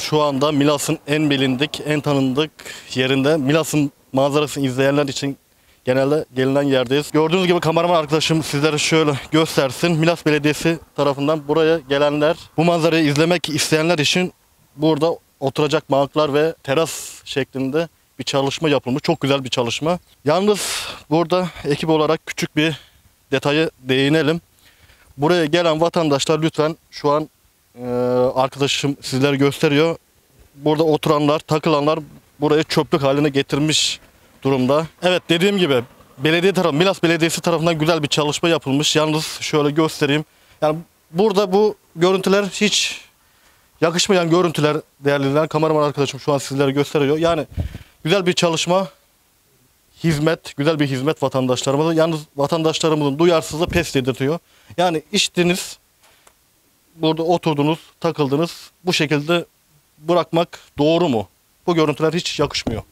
Şu anda Milas'ın en bilindik, en tanındık yerinde. Milas'ın manzarasını izleyenler için genelde gelinen yerdeyiz. Gördüğünüz gibi kameraman arkadaşım sizlere şöyle göstersin. Milas Belediyesi tarafından buraya gelenler, bu manzarayı izlemek isteyenler için burada oturacak banklar ve teras şeklinde bir çalışma yapılmış. Çok güzel bir çalışma. Yalnız burada ekip olarak küçük bir detayı değinelim. Buraya gelen vatandaşlar lütfen şu an ee, arkadaşım sizlere gösteriyor. Burada oturanlar, takılanlar burayı çöplük haline getirmiş durumda. Evet dediğim gibi belediye tarafı, Milas Belediyesi tarafından güzel bir çalışma yapılmış. Yalnız şöyle göstereyim. Yani burada bu görüntüler hiç yakışmayan görüntüler değerli dinleyenler. Kameraman arkadaşım şu an sizlere gösteriyor. Yani güzel bir çalışma, hizmet, güzel bir hizmet vatandaşlarımıza. Yalnız vatandaşlarımızın duyarsızlığı pes dedirtiyor. Yani içtiniz, burada oturdunuz, takıldınız. Bu şekilde bırakmak doğru mu? Bu görüntüler hiç yakışmıyor.